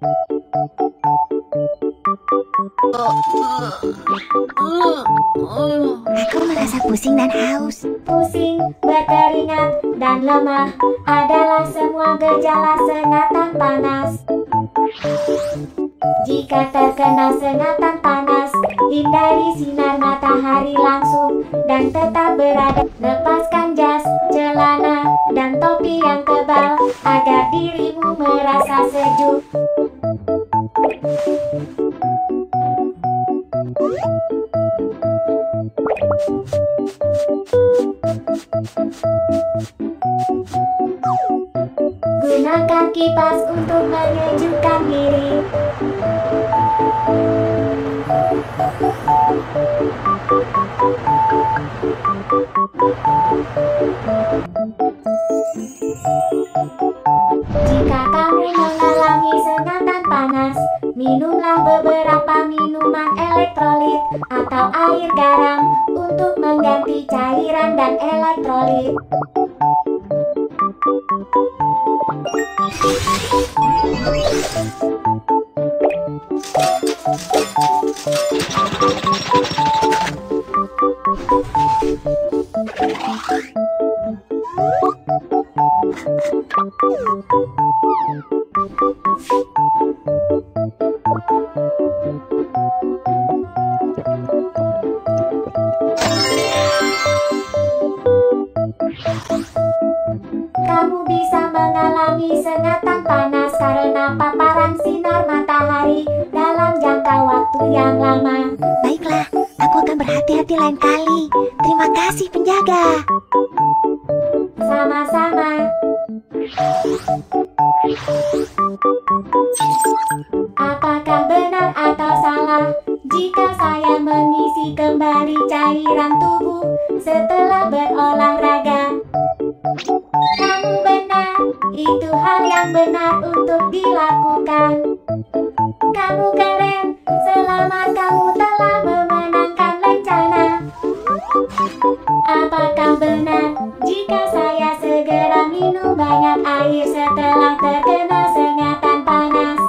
Aku merasa pusing dan haus. Pusing, berkeringat, dan lemah adalah semua gejala sengatan panas. Jika terkena sengatan panas, hindari sinar matahari langsung dan tetap berada. Lepaskan jas, celana, dan topi yang tebal agar dirimu merasa sejuk. Gunakan kipas untuk menyejukkan diri. Jika kamu minumlah beberapa minuman elektrolit atau air garam untuk mengganti cairan dan elektrolit. Kamu mengalami sengatan panas karena paparan sinar matahari dalam jangka waktu yang lama. Baiklah, aku akan berhati-hati lain kali. Terima kasih penjaga. Sama-sama. Apakah benar atau salah jika saya mengisi kembali cairan tubuh setelah berolahraga? Kamu benar, itu hal yang benar untuk dilakukan. Kamu keren, selamat kamu telah memenangkan lencana. Apakah benar jika saya segera minum banyak air setelah terkena sengatan panas?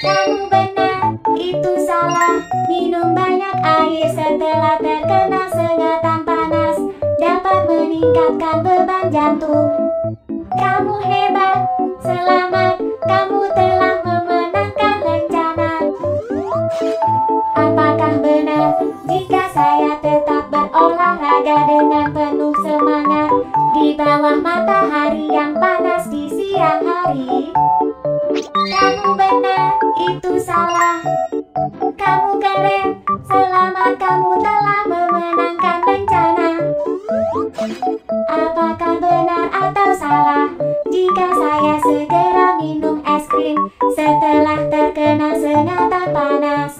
Kamu benar, itu salah. Minum banyak air setelah terkena sengatan panas dapat meningkatkan beban jantung. Kamu hebat, selamat, kamu telah memenangkan lencana. Apakah benar jika saya tetap berolahraga dengan penuh semangat di bawah matahari yang panas di siang hari? Kamu benar, itu salah. Kamu keren, selamat kamu Apakah benar atau salah jika saya segera minum es krim setelah terkena sengatan panas?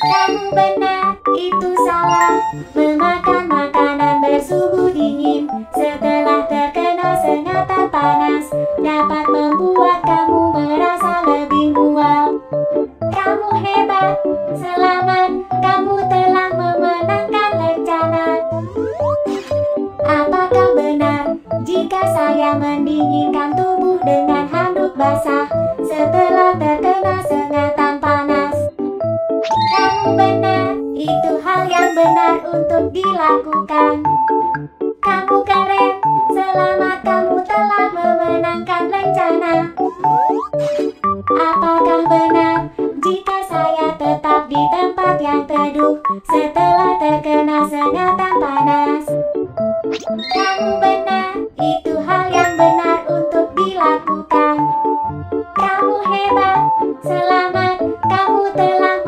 Kamu benar, itu salah. Memakan makanan bersuhu dingin setelah terkena sengatan panas dapat membuat kamu merasa lebih mual. Kamu hebat, selamat, mendinginkan tubuh dengan handuk basah setelah terkena sengatan panas? Kamu benar, itu hal yang benar untuk dilakukan. Kamu keren, selamat kamu telah memenangkan lencana. Apakah benar jika saya tetap di tempat yang teduh setelah terkena sengatan panas? Kamu benar, Selamat kamu telah